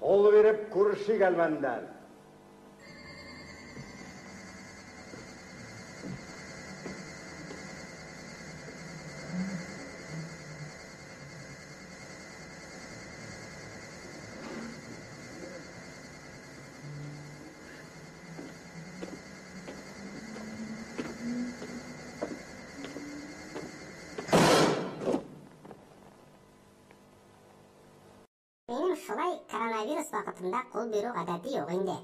ol verip kurşu gelmenden. Шулай коронавирус кол берүү адаты жок энди.